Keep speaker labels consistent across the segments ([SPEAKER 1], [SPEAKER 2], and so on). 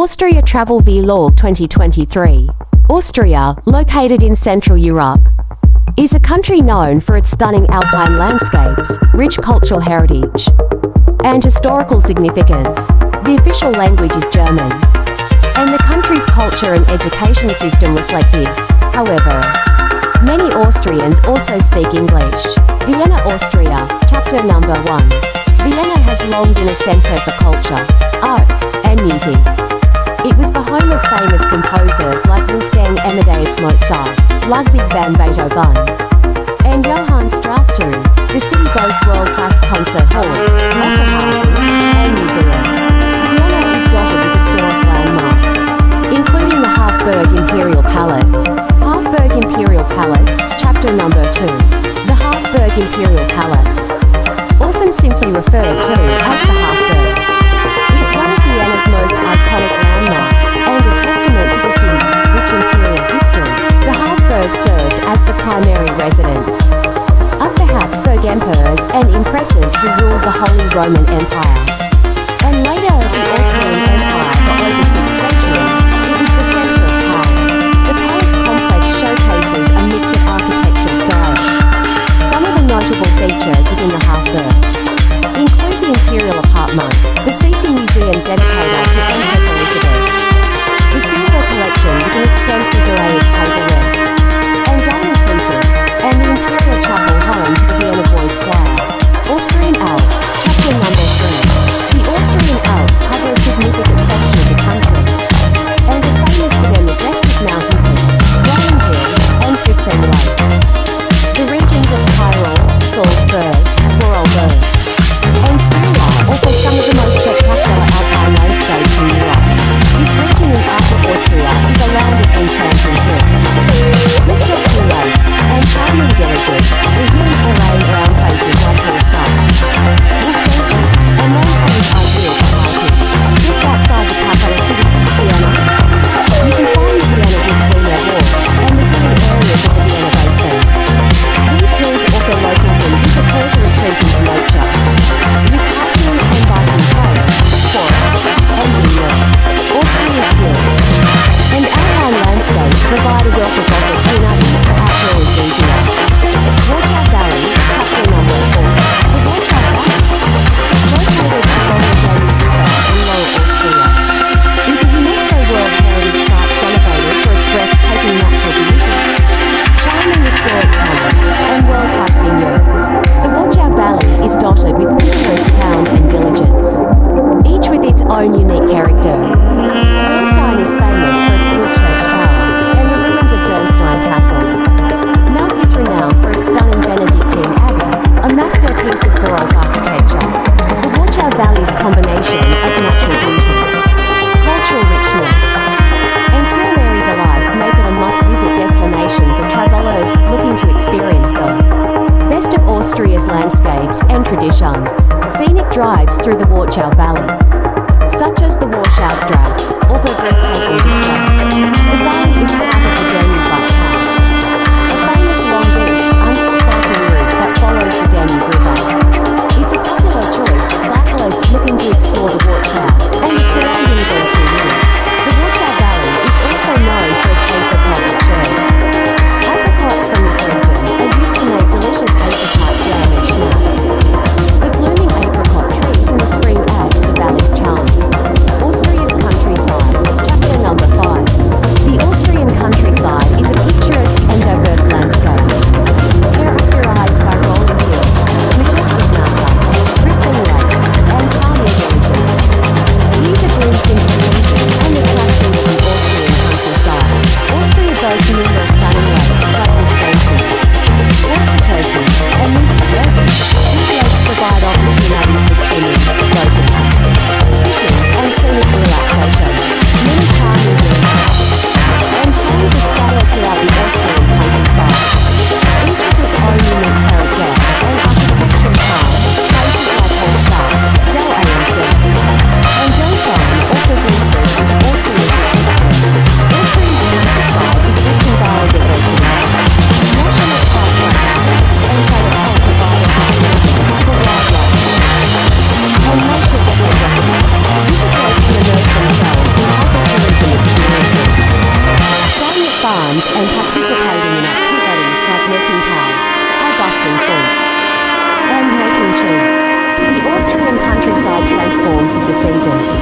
[SPEAKER 1] Austria Travel Vlog 2023. Austria, located in Central Europe, is a country known for its stunning alpine landscapes, rich cultural heritage, and historical significance. The official language is German, and the country's culture and education system reflect this. However, many Austrians also speak English. Vienna, Austria, chapter number 1. Vienna has long been a center for culture, arts, and music. It was the home of famous composers like Wolfgang Amadeus Mozart, Ludwig van Beethoven, and Johann Strauss. The city boasts world-class concert halls, opera houses, and museums. Vienna is dotted with historic landmarks, including the Hofburg Imperial Palace. Hofburg Imperial Palace, chapter number 2. The Hofburg Imperial Palace, often simply referred to as ruled the Holy Roman Empire. And later the Austrian Empire for over six centuries, it was the center of power. The palace complex showcases a mix of architectural styles. Some of the notable features within the Hofburg include the Imperial Apartments, the Sisi Museum dedicated to Empress Elizabeth, the Silver Collection with an extensive array of best landscapes and traditions. Scenic drives through the Wachau Valley, pastimes and participating in activities like milking cows, harvesting fruits, and making cheese. The Austrian countryside transforms with the seasons.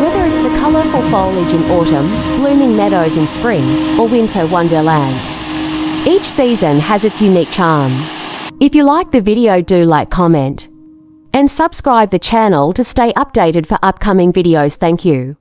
[SPEAKER 1] Whether it's the colourful foliage in autumn, blooming meadows in spring, or winter wonderlands, each season has its unique charm. If you like the video do like comment and subscribe the channel to stay updated for upcoming videos thank you.